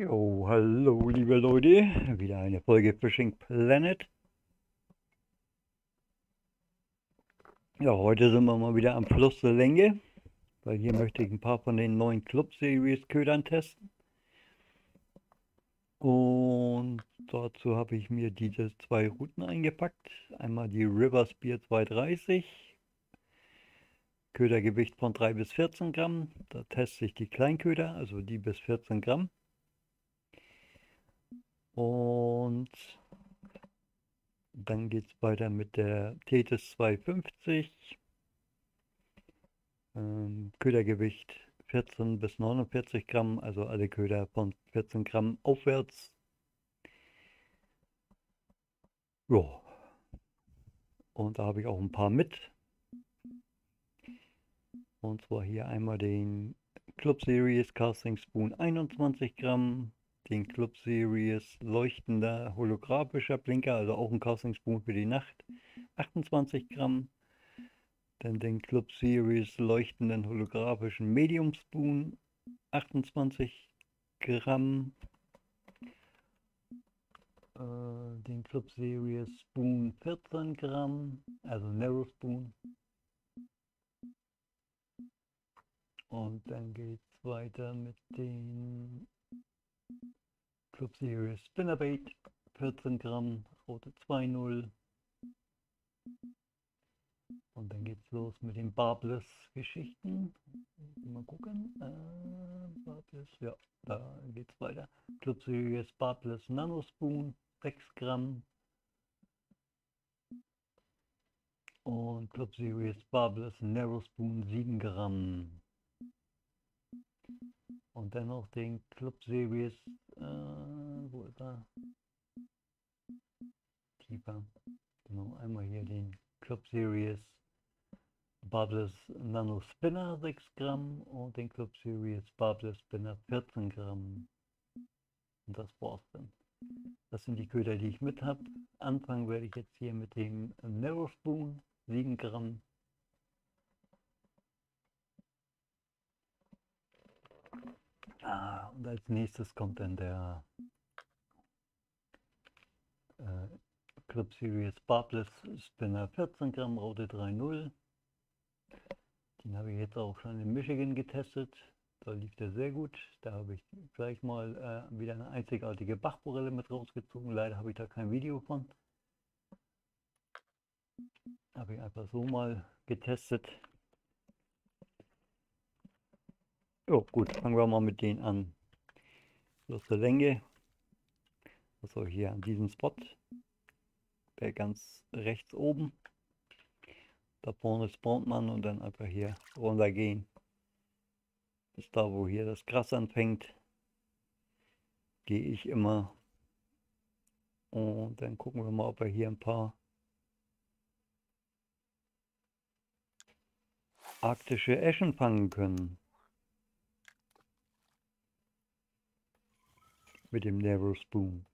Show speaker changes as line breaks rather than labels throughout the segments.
Jo, hallo liebe Leute, wieder eine Folge Fishing Planet. Ja, heute sind wir mal wieder am Fluss der Länge, weil hier möchte ich ein paar von den neuen Club Series Ködern testen. Und dazu habe ich mir diese zwei Routen eingepackt. Einmal die River Spear 230, Ködergewicht von 3 bis 14 Gramm. Da teste ich die Kleinköder, also die bis 14 Gramm. Und dann geht es weiter mit der Tethys 250. Ähm, Ködergewicht 14 bis 49 Gramm, also alle Köder von 14 Gramm aufwärts. Ja. Und da habe ich auch ein paar mit. Und zwar hier einmal den Club Series Casting Spoon 21 Gramm, den Club Series leuchtender holographischer Blinker, also auch ein Spoon für die Nacht, 28 Gramm. Dann den Club Series leuchtenden holographischen Medium Spoon, 28 Gramm. Äh, den Club Series Spoon 14 Gramm, also Narrow Spoon. Und dann geht es weiter mit den Club Series Spinnerbait, 14 Gramm, rote 2.0. Und dann geht's los mit den Barbless-Geschichten. Mal gucken. Äh, Barbless, ja, da geht's weiter. Club Series Barbless Nano Spoon, 6 Gramm. Und Club Series Barbless Narrow Spoon, 7 Gramm. Und dann noch den Club Series, äh, wo ist er? Tiefer. Genau, einmal hier den Club Series Barbless Nano Spinner 6 Gramm und den Club Series Barbless Spinner 14 Gramm. Und das war's dann. Das sind die Köder, die ich mit habe. Anfangen werde ich jetzt hier mit dem Narrow Spoon 7 Gramm Ah, und als nächstes kommt dann der äh, Club Series Barbless Spinner 14 Gramm Raute 3.0. Den habe ich jetzt auch schon in Michigan getestet. Da lief der sehr gut. Da habe ich gleich mal äh, wieder eine einzigartige Bachforelle mit rausgezogen. Leider habe ich da kein Video von. Habe ich einfach so mal getestet. Ja, gut, fangen wir mal mit denen an. Der Länge. Also hier an diesem Spot. Der ganz rechts oben. Da vorne spawnt man und dann einfach hier runter gehen. Bis da, wo hier das Gras anfängt, gehe ich immer. Und dann gucken wir mal, ob wir hier ein paar arktische Eschen fangen können. Mit dem Narrow Spoon.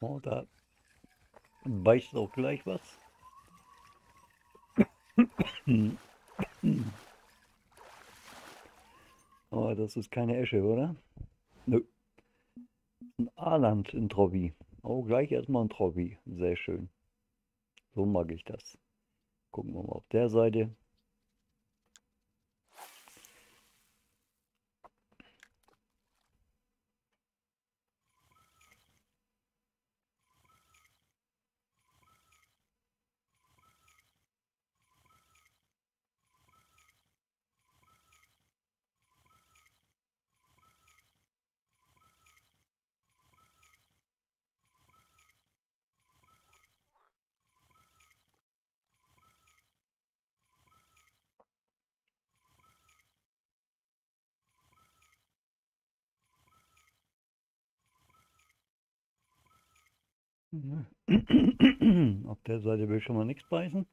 Oh, da beißt auch gleich was. Aber das ist keine Esche, oder? Nö. Ein Aaland in Trobby. Oh, gleich erstmal ein Trobby. Sehr schön. So mag ich das. Gucken wir mal auf der Seite. Auf der Seite will schon mal nichts beißen.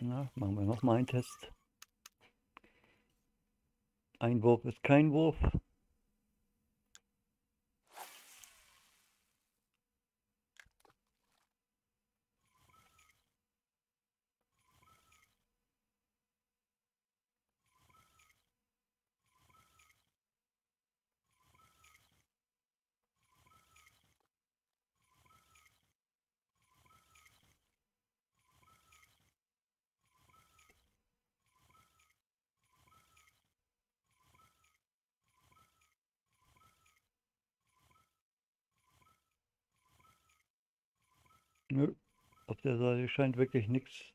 Na, machen wir noch mal einen Test. Ein Wurf ist kein Wurf. Nö, auf der Seite scheint wirklich nichts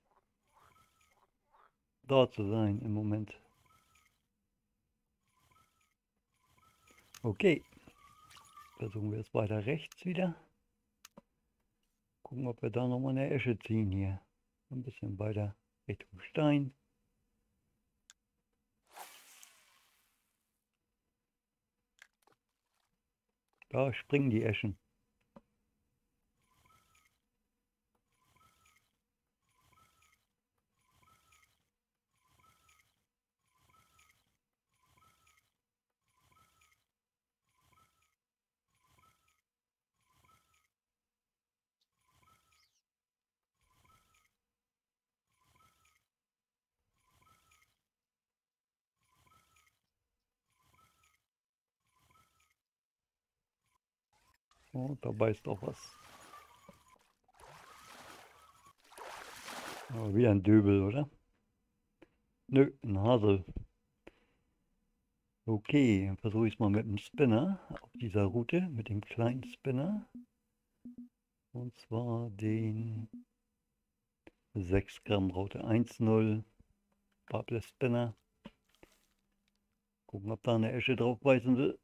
da zu sein im Moment. Okay, versuchen wir es weiter rechts wieder. Gucken, ob wir da nochmal eine Esche ziehen hier. Ein bisschen weiter Richtung Stein. Da springen die Eschen. Oh, dabei ist doch was. Aber wieder ein Döbel, oder? Nö, ein Hasel. Okay, versuche ich es mal mit dem Spinner auf dieser Route, mit dem kleinen Spinner. Und zwar den 6 Gramm Raute 1.0 Bubble Spinner. Gucken, ob da eine Esche drauf beißen will.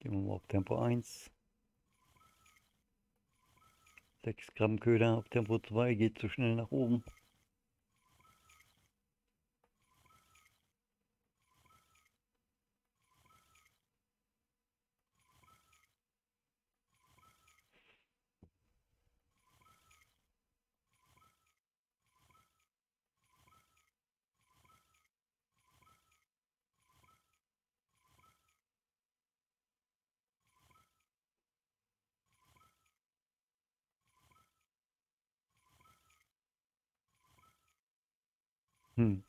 Gehen wir mal auf Tempo 1. 6 Gramm Köder auf Tempo 2 geht zu schnell nach oben. Hm.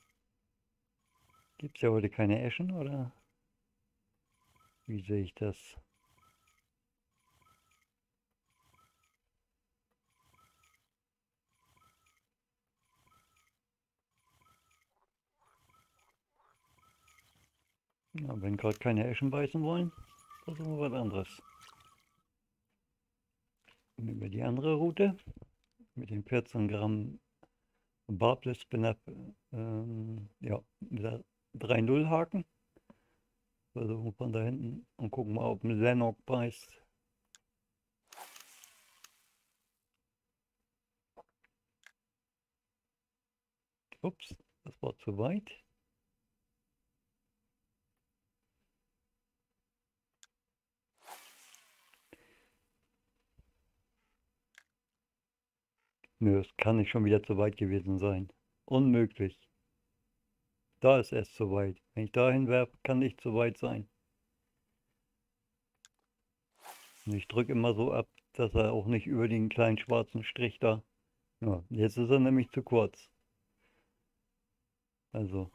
Gibt es ja heute keine Eschen oder wie sehe ich das? Ja, wenn gerade keine Eschen beißen wollen, versuchen wir was anderes. Nehmen wir die andere Route mit den 14 Gramm Barbless Spinner ähm, ja, mit der 3-0 Haken. Versuchen von da hinten und gucken mal, ob ein Lennox beißt. Ups, das war zu weit. Nö, es kann nicht schon wieder zu weit gewesen sein. Unmöglich. Da ist es zu weit. Wenn ich dahin werfe, kann nicht zu weit sein. Und ich drücke immer so ab, dass er auch nicht über den kleinen schwarzen Strich da... Ja, jetzt ist er nämlich zu kurz. Also...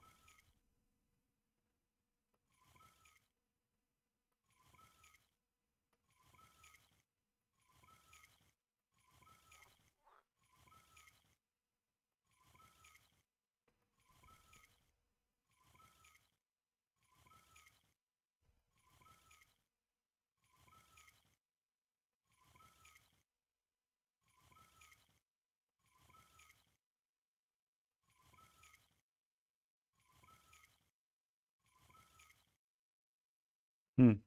Hm.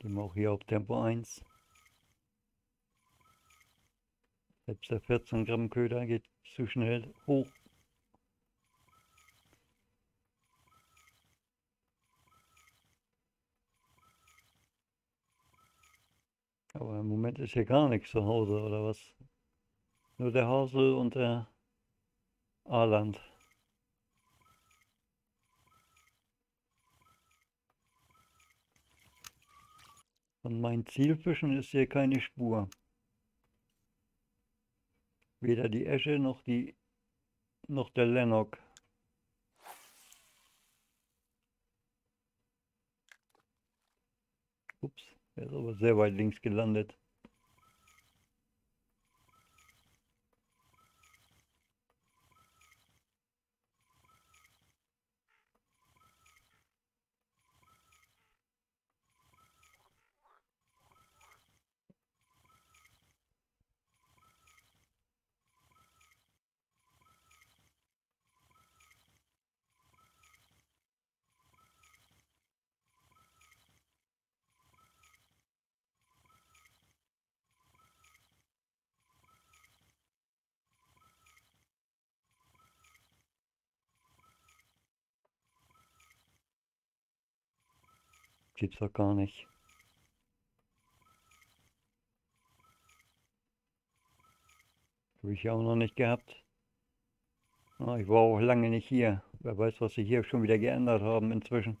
Gehen wir auch hier auf Tempo 1. Selbst der 14 Gramm Köder geht zu schnell hoch. Aber im Moment ist hier gar nichts zu Hause, oder was? Nur der Hasel und der Aaland. Von meinen Zielfischen ist hier keine Spur. Weder die Esche noch die noch der Lennox. Ups, er ist aber sehr weit links gelandet. Gibt's doch gar nicht. Habe ich ja auch noch nicht gehabt. Ah, ich war auch lange nicht hier. Wer weiß, was sie hier schon wieder geändert haben inzwischen.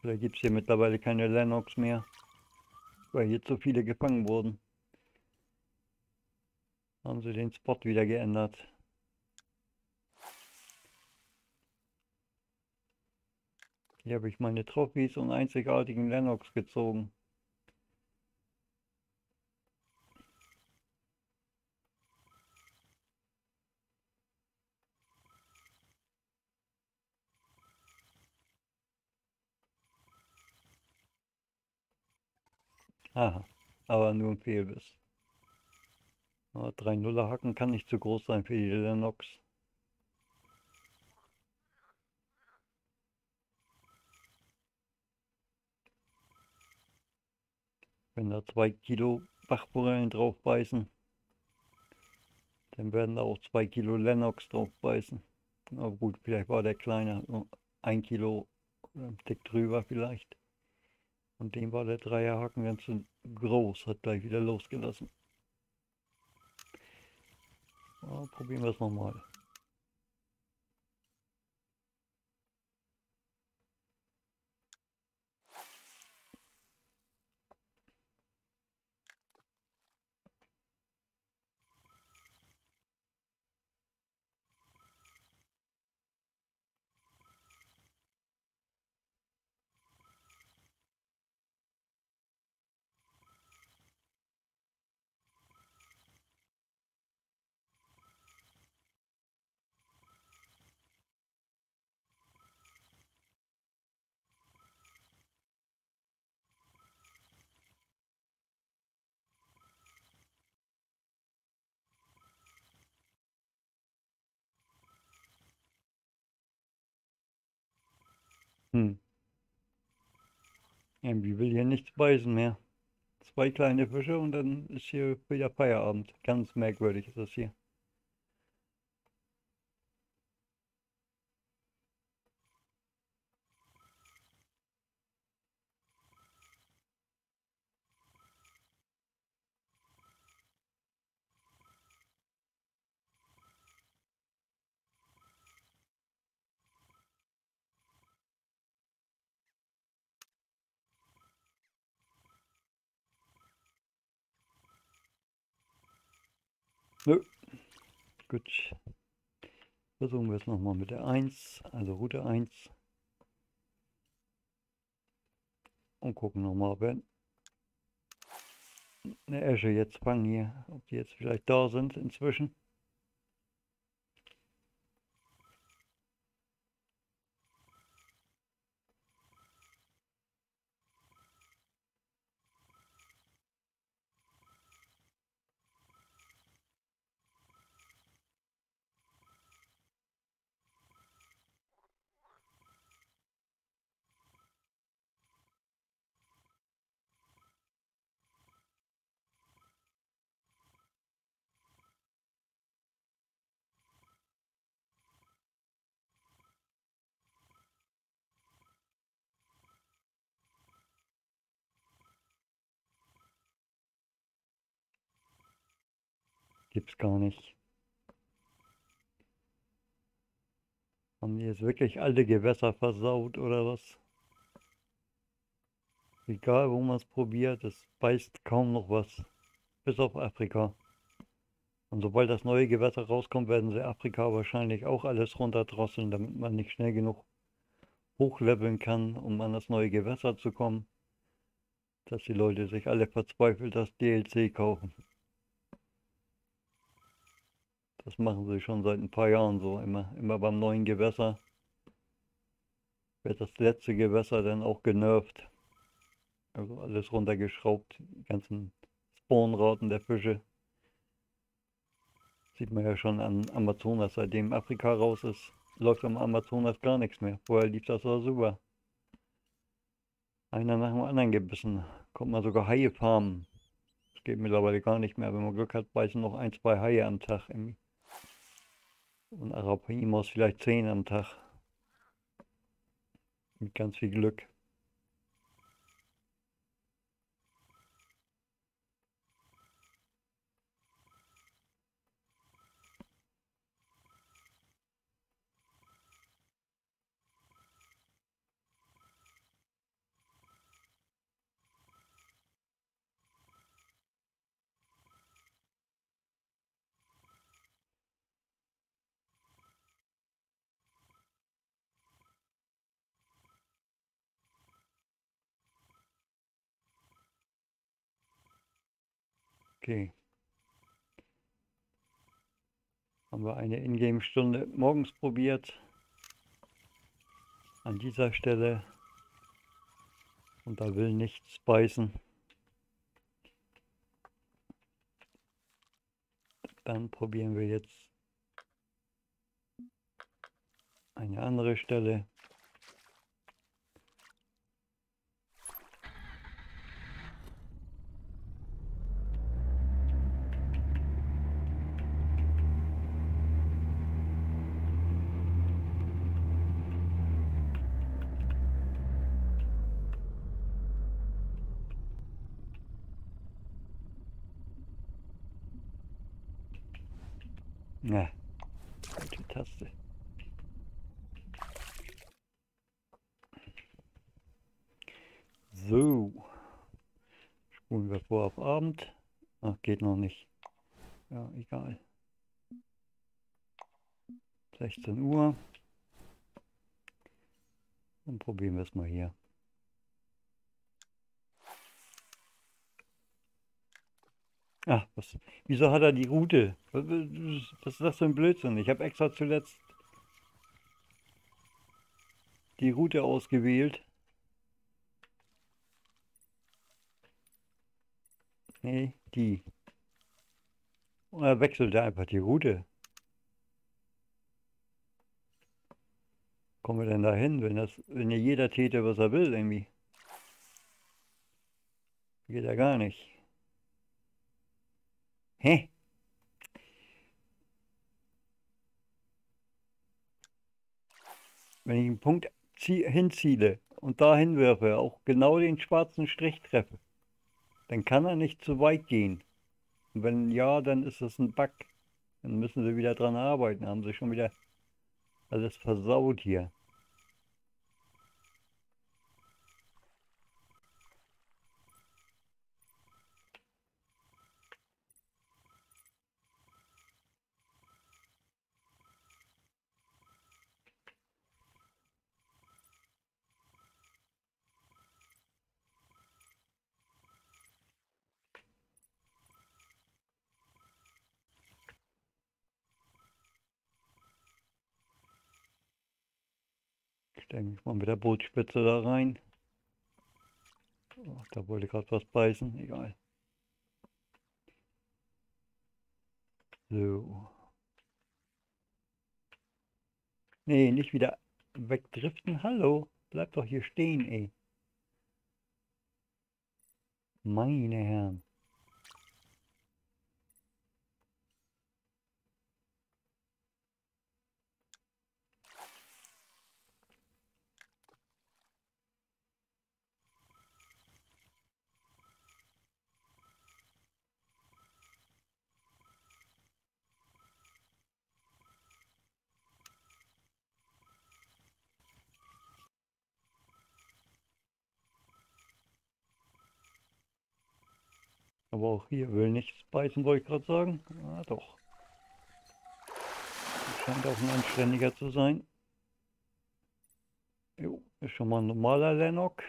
Vielleicht gibt es hier mittlerweile keine Lennox mehr, weil hier zu viele gefangen wurden. Haben sie den Spot wieder geändert. Hier habe ich meine Trophys und einzigartigen Lennox gezogen. Aha, aber nur ein Fehlbiss. Ja, 3 0 Hacken kann nicht zu groß sein für die Lennox. Wenn da 2 Kilo Bachforellen drauf beißen, dann werden da auch 2 Kilo Lennox drauf beißen. Aber gut, vielleicht war der kleine, 1 Kilo ein Tick drüber vielleicht. Und dem war der Dreierhaken ganz schön groß, hat gleich wieder losgelassen. Ja, probieren wir es nochmal. Hm. Irgendwie will hier nichts beißen mehr. Zwei kleine Fische und dann ist hier wieder Feierabend. Ganz merkwürdig ist das hier. Nö. Gut. Versuchen wir es nochmal mit der 1, also Route 1. Und gucken nochmal, ob wir eine Esche jetzt fangen hier, ob die jetzt vielleicht da sind inzwischen. Gibt's gar nicht. Haben die jetzt wirklich alte Gewässer versaut oder was? Egal wo man es probiert, es beißt kaum noch was. Bis auf Afrika. Und sobald das neue Gewässer rauskommt, werden sie Afrika wahrscheinlich auch alles runterdrosseln, damit man nicht schnell genug hochleveln kann, um an das neue Gewässer zu kommen. Dass die Leute sich alle verzweifelt das DLC kaufen. Das machen sie schon seit ein paar Jahren so, immer, immer beim neuen Gewässer wird das letzte Gewässer dann auch genervt. Also alles runtergeschraubt, die ganzen Spawnraten der Fische. Sieht man ja schon an Amazonas, seitdem Afrika raus ist, läuft am Amazonas gar nichts mehr. Vorher lief das auch super. Einer nach dem anderen gebissen. Kommt man sogar Haie farmen. Das geht mittlerweile gar nicht mehr. Wenn man Glück hat, beißen noch ein, zwei Haie am Tag. Irgendwie. Und Arapaimos vielleicht 10 am Tag. Mit ganz viel Glück. Okay. Haben wir eine Ingame-Stunde morgens probiert. An dieser Stelle. Und da will nichts beißen. Dann probieren wir jetzt eine andere Stelle. Na, falsche Taste. So. Spulen wir vor auf Abend. Ach, geht noch nicht. Ja, egal. 16 Uhr. Dann probieren wir es mal hier. Ach, was, wieso hat er die Route? Was, ist das für ein Blödsinn? Ich habe extra zuletzt die Route ausgewählt. Nee, die. Und er wechselte einfach die Route. Kommen wir denn da hin, wenn das, wenn ja jeder täte, was er will, irgendwie? Geht ja gar nicht. Hä? Wenn ich einen Punkt hinziele und da hinwerfe, auch genau den schwarzen Strich treffe, dann kann er nicht zu weit gehen. Und wenn ja, dann ist das ein Bug. Dann müssen sie wieder dran arbeiten. Haben sie schon wieder alles versaut hier. Stellen wir mal mit der Bootspitze da rein. Oh, da wollte gerade was beißen, egal. So. Nee, nicht wieder wegdriften. Hallo, bleib doch hier stehen, ey. Meine Herren. Aber auch hier will nichts beißen, wollte ich gerade sagen. Ah, doch. Scheint auch ein anständiger zu sein. Jo, ist schon mal ein normaler Lennox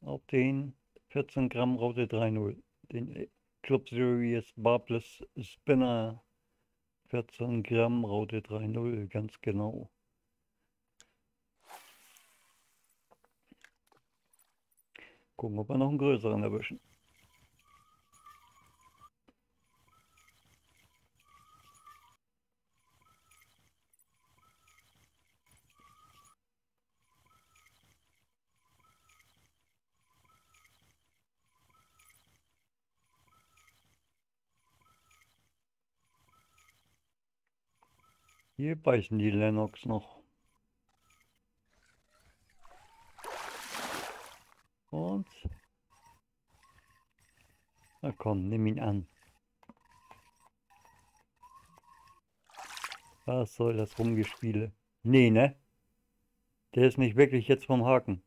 auf den 14 Gramm Raute 3.0. Den Club Series Barbless Spinner 14 Gramm Raute 3.0, ganz genau. Gucken, ob wir noch einen größeren erwischen. Hier beißen die Lennox noch. Und. Na komm, nimm ihn an. Was soll das Rumgespiele? Nee, ne? Der ist nicht wirklich jetzt vom Haken.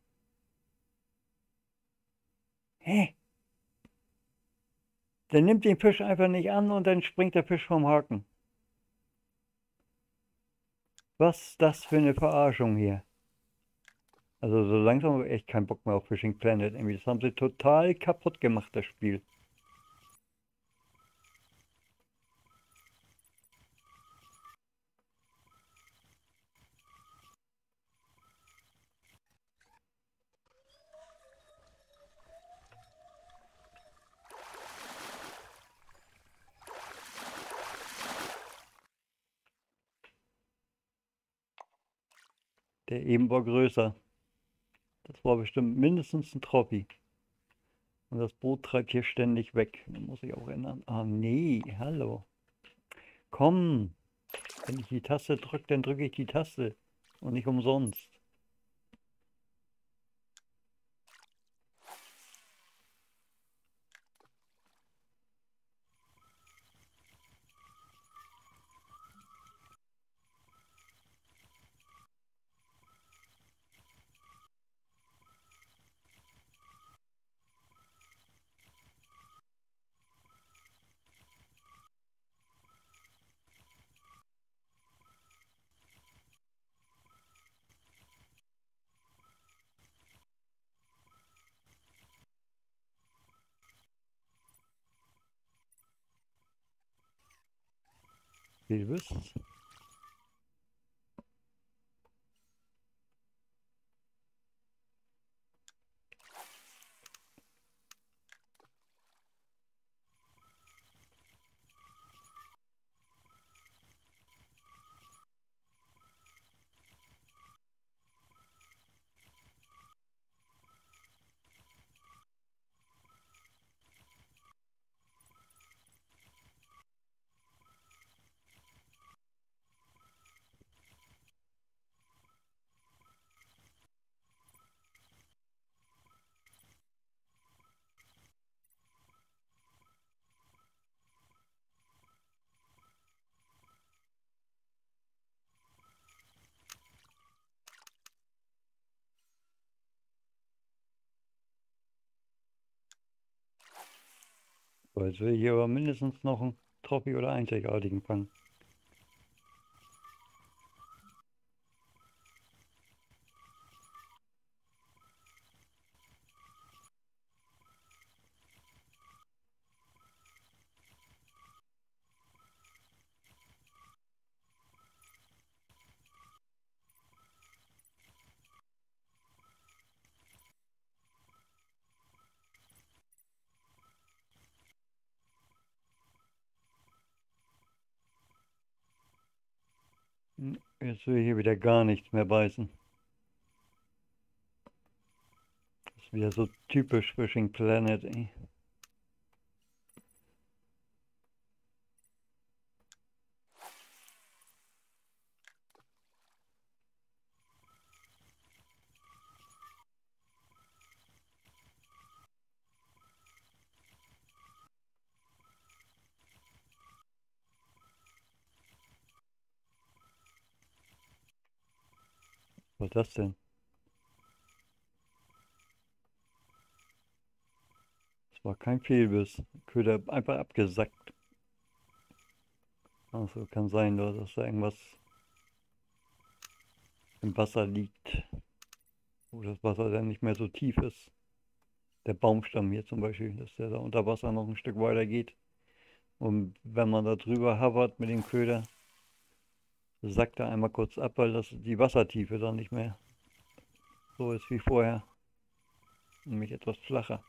Hä? Der nimmt den Fisch einfach nicht an und dann springt der Fisch vom Haken. Was ist das für eine Verarschung hier? Also so langsam habe ich echt keinen Bock mehr auf Fishing Planet. Irgendwie. Das haben sie total kaputt gemacht, das Spiel. Eben war größer. Das war bestimmt mindestens ein Troppi. Und das Boot treibt hier ständig weg. Da muss ich auch ändern. Ah, nee, hallo. Komm. Wenn ich die Taste drücke, dann drücke ich die Taste. Und nicht umsonst. Wie So, jetzt will ich hier aber mindestens noch einen Trophy oder einzigartigen fangen. Jetzt will hier wieder gar nichts mehr beißen. Das ist wieder so typisch Fishing Planet, ey. Was das denn? Das war kein Fehlbiss. Köder einfach abgesackt. Also kann sein, dass da irgendwas im Wasser liegt. Wo das Wasser dann nicht mehr so tief ist. Der Baumstamm hier zum Beispiel, dass der da unter Wasser noch ein Stück weiter geht. Und wenn man da drüber havert mit dem Köder, sackt er einmal kurz ab, weil das die Wassertiefe dann nicht mehr so ist wie vorher. Nämlich etwas flacher.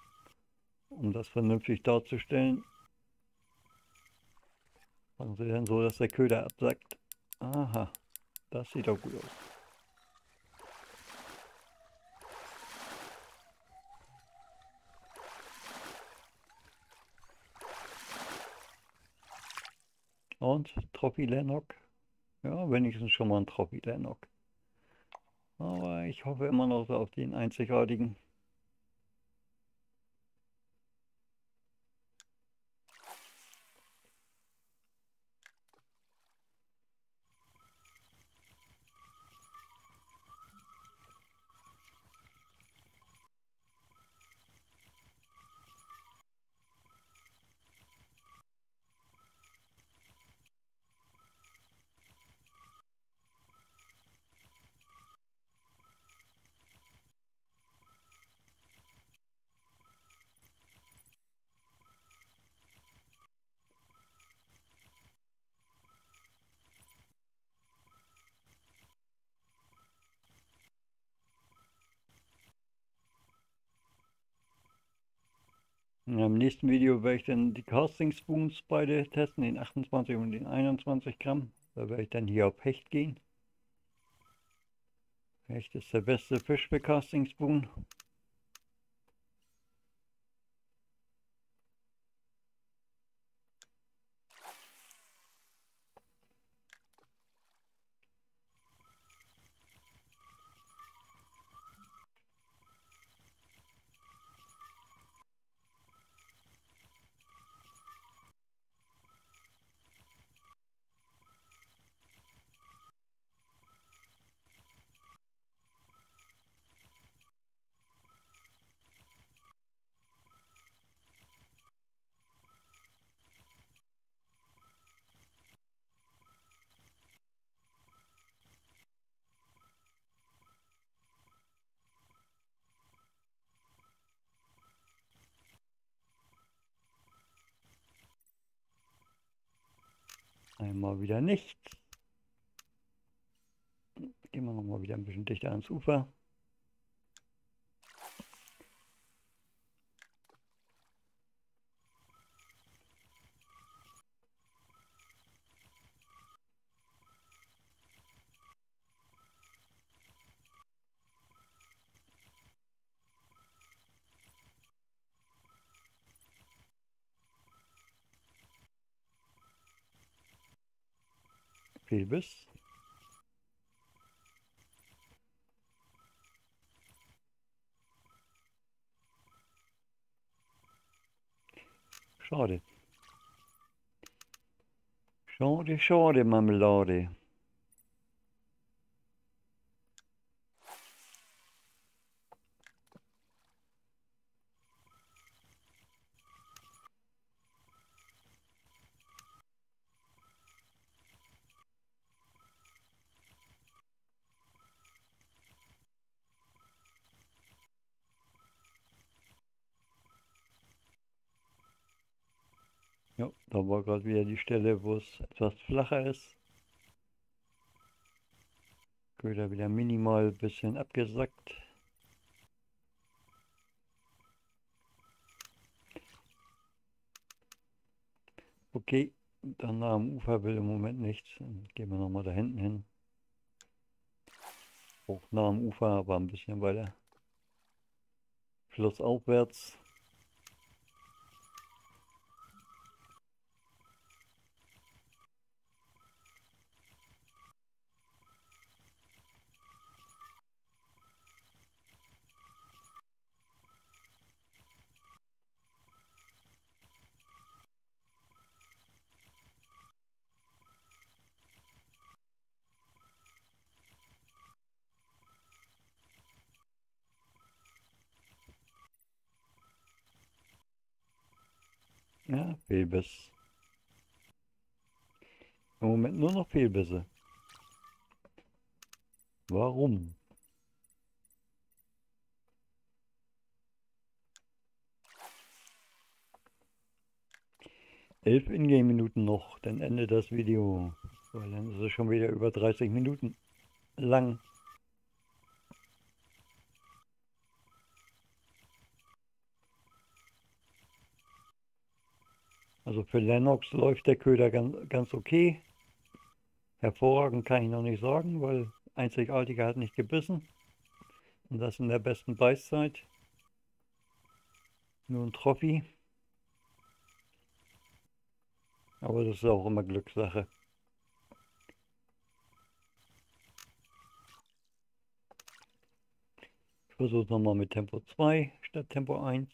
Um das vernünftig darzustellen, machen sie dann so, dass der Köder absackt. Aha, das sieht doch gut aus. Und Trophy Lennock ja, wenigstens schon mal ein Trophy Lennock. Aber ich hoffe immer noch auf den einzigartigen. Im nächsten Video werde ich dann die Casting Spoons beide testen, den 28 und den 21 Gramm. Da werde ich dann hier auf Hecht gehen. Hecht ist der beste Fisch für Casting Spoon. Einmal wieder nicht. Gehen wir nochmal wieder ein bisschen dichter ans Ufer. Fehlbiss. Schade. Schade, schade, Marmelade. War gerade wieder die Stelle, wo es etwas flacher ist. Köder wieder minimal ein bisschen abgesackt. Okay, dann am Ufer will im Moment nichts. Dann gehen wir nochmal da hinten hin. Auch nah am Ufer, aber ein bisschen weiter flussaufwärts. Ja, Fehlbiss. Im Moment nur noch Fehlbisse. Warum? Elf Ingame-Minuten noch, dann endet das Video. Weil dann ist es schon wieder über 30 Minuten lang. Also für Lennox läuft der Köder ganz, ganz okay. Hervorragend kann ich noch nicht sagen, weil einzigartiger hat nicht gebissen. Und das in der besten Beißzeit. Nur ein Trophy. Aber das ist auch immer Glückssache. Ich versuche es nochmal mit Tempo 2 statt Tempo 1.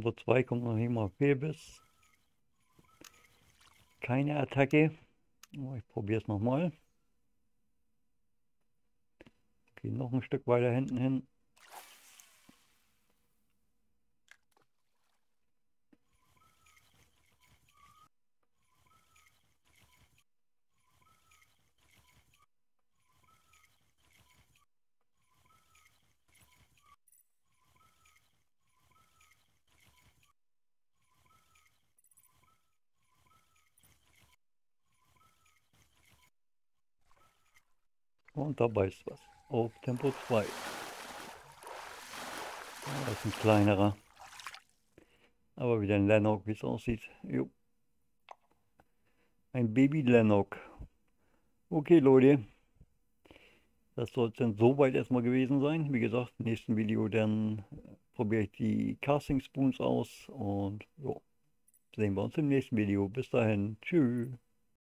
Nummer 2 kommt noch immer Pebis. Keine Attacke. Oh, ich probiere es nochmal. Okay, noch ein Stück weiter hinten hin. Und dabei ist was. Auf Tempo 2. Das ist ein kleinerer. Aber wieder ein Lennox, wie es aussieht. Jo. Ein Baby Lennox. Okay, Leute. Das soll es dann soweit erstmal gewesen sein. Wie gesagt, im nächsten Video dann probiere ich die Casting Spoons aus und jo, sehen wir uns im nächsten Video. Bis dahin. Tschüss.